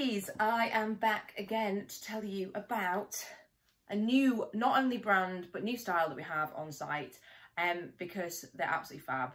ladies, I am back again to tell you about a new, not only brand, but new style that we have on site um, because they're absolutely fab.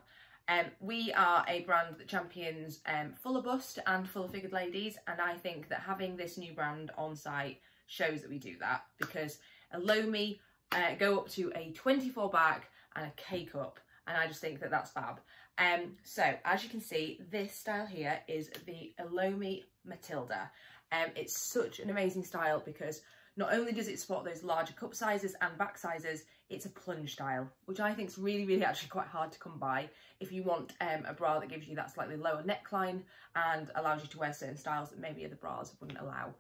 Um, we are a brand that champions um, fuller bust and fuller figured ladies and I think that having this new brand on site shows that we do that because a me uh, go up to a 24 back and a K cup and I just think that that's fab. Um, so as you can see, this style here is the Elomi Matilda. Um, it's such an amazing style because not only does it support those larger cup sizes and back sizes, it's a plunge style, which I think is really, really actually quite hard to come by if you want um, a bra that gives you that slightly lower neckline and allows you to wear certain styles that maybe other bras wouldn't allow.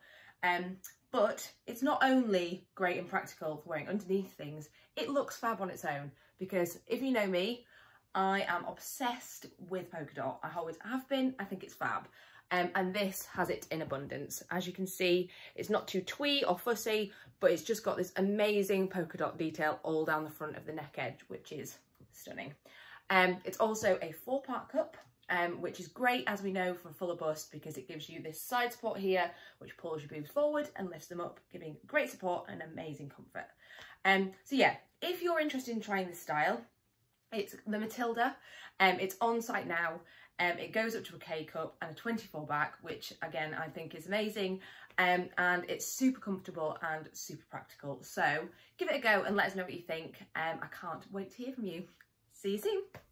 Um, but it's not only great and practical for wearing underneath things, it looks fab on its own because if you know me, I am obsessed with polka dot. I always have been. I think it's fab. Um, and this has it in abundance. As you can see, it's not too twee or fussy, but it's just got this amazing polka dot detail all down the front of the neck edge, which is stunning. Um, it's also a four part cup, um, which is great as we know for a fuller bust because it gives you this side support here, which pulls your boobs forward and lifts them up, giving great support and amazing comfort. Um, so yeah, if you're interested in trying this style, it's the Matilda. Um, it's on site now. Um, it goes up to a K cup and a 24 back, which again, I think is amazing. Um, and it's super comfortable and super practical. So give it a go and let us know what you think. Um, I can't wait to hear from you. See you soon.